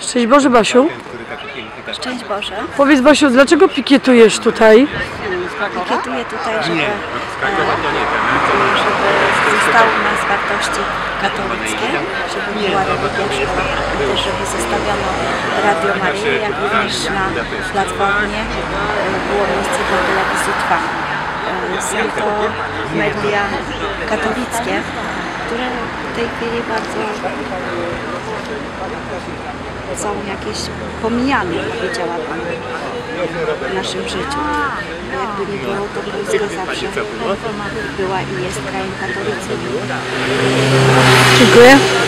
Szczęść Boże, Basiu. Szczęść Boże. Powiedz, Basiu, dlaczego pikietujesz tutaj? Pikietuję tutaj, żeby, żeby zostały u nas wartości katolickie, żeby była religia też żeby zostawiono Radio Marię, jak również na platformie e, było miejsce dla telewizji Trwam. E, Są to media katolickie, które w tej chwili bardzo są jakieś pomijane, powiedziałabym, w naszym życiu. Jakby nie było, to Polska zawsze była i jest krajem katolickim. Dziękuję.